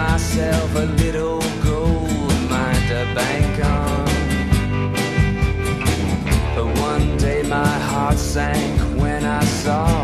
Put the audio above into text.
myself a little gold mine to bank on. But one day my heart sank when I saw.